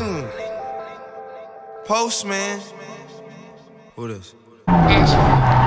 ring. Postman. Who this? Nashville. Telephone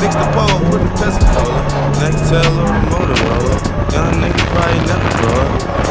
Fix the pole with the Pepsi Cola. Next tail on the Motorola. Young nigga probably never grow up.